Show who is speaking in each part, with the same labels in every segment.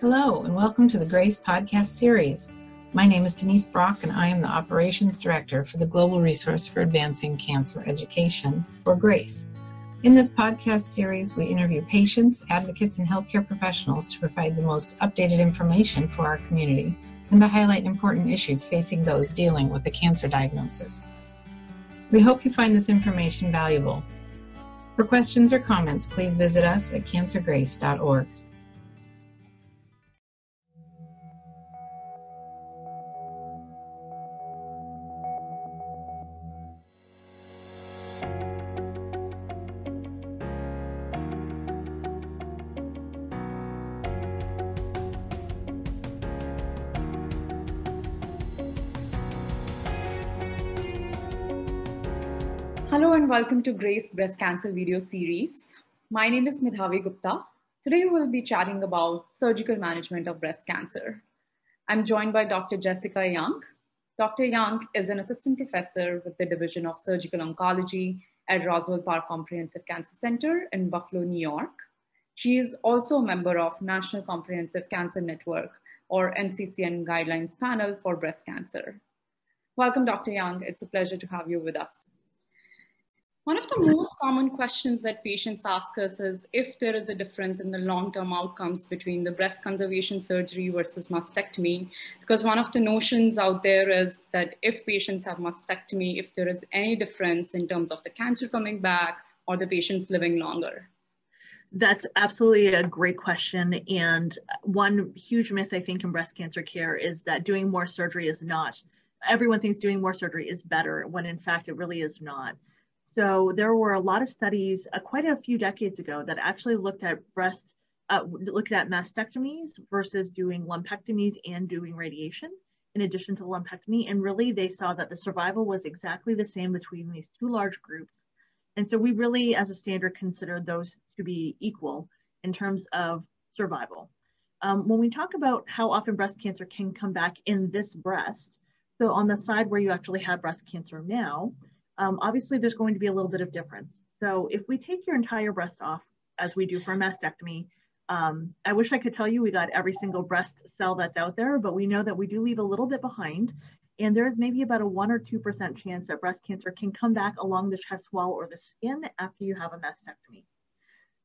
Speaker 1: Hello, and welcome to the GRACE podcast series. My name is Denise Brock, and I am the Operations Director for the Global Resource for Advancing Cancer Education, or GRACE. In this podcast series, we interview patients, advocates, and healthcare professionals to provide the most updated information for our community and to highlight important issues facing those dealing with a cancer diagnosis. We hope you find this information valuable. For questions or comments, please visit us at cancergrace.org.
Speaker 2: Hello and welcome to Grace Breast Cancer video series. My name is Medhavi Gupta. Today we'll be chatting about surgical management of breast cancer. I'm joined by Dr. Jessica Young. Dr. Young is an assistant professor with the Division of Surgical Oncology at Roswell Park Comprehensive Cancer Center in Buffalo, New York. She is also a member of National Comprehensive Cancer Network or NCCN Guidelines Panel for Breast Cancer. Welcome, Dr. Young. It's a pleasure to have you with us. One of the most common questions that patients ask us is if there is a difference in the long-term outcomes between the breast conservation surgery versus mastectomy, because one of the notions out there is that if patients have mastectomy, if there is any difference in terms of the cancer coming back or the patients living longer.
Speaker 3: That's absolutely a great question. And one huge myth I think in breast cancer care is that doing more surgery is not. Everyone thinks doing more surgery is better when in fact it really is not. So there were a lot of studies uh, quite a few decades ago that actually looked at breast, uh, looked at mastectomies versus doing lumpectomies and doing radiation in addition to lumpectomy. And really they saw that the survival was exactly the same between these two large groups. And so we really, as a standard, consider those to be equal in terms of survival. Um, when we talk about how often breast cancer can come back in this breast, so on the side where you actually have breast cancer now, um, obviously there's going to be a little bit of difference. So if we take your entire breast off, as we do for a mastectomy, um, I wish I could tell you we got every single breast cell that's out there, but we know that we do leave a little bit behind. And there's maybe about a one or 2% chance that breast cancer can come back along the chest wall or the skin after you have a mastectomy.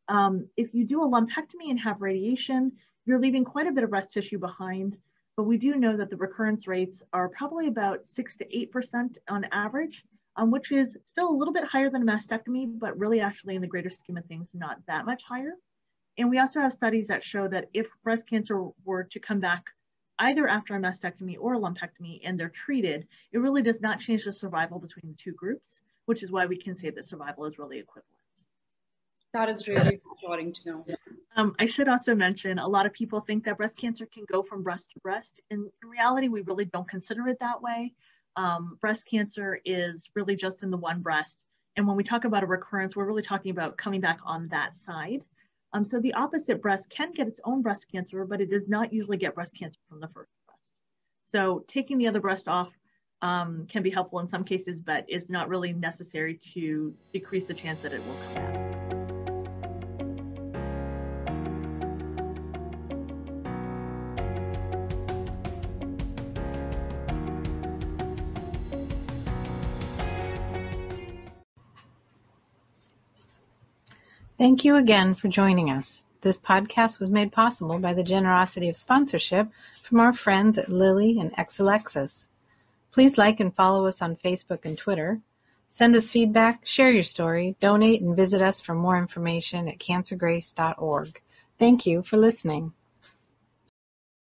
Speaker 3: Um, if you do a lumpectomy and have radiation, you're leaving quite a bit of breast tissue behind, but we do know that the recurrence rates are probably about six to 8% on average um, which is still a little bit higher than a mastectomy, but really actually in the greater scheme of things, not that much higher. And we also have studies that show that if breast cancer were to come back either after a mastectomy or a lumpectomy and they're treated, it really does not change the survival between the two groups, which is why we can say that survival is really equivalent.
Speaker 2: That is really reassuring to know.
Speaker 3: Um, I should also mention a lot of people think that breast cancer can go from breast to breast. In, in reality, we really don't consider it that way um, breast cancer is really just in the one breast. And when we talk about a recurrence, we're really talking about coming back on that side. Um, so the opposite breast can get its own breast cancer, but it does not usually get breast cancer from the first breast. So taking the other breast off um, can be helpful in some cases, but is not really necessary to decrease the chance that it will come back.
Speaker 1: Thank you again for joining us. This podcast was made possible by the generosity of sponsorship from our friends at Lilly and Exelixis. Please like and follow us on Facebook and Twitter. Send us feedback, share your story, donate, and visit us for more information at cancergrace.org. Thank you for listening.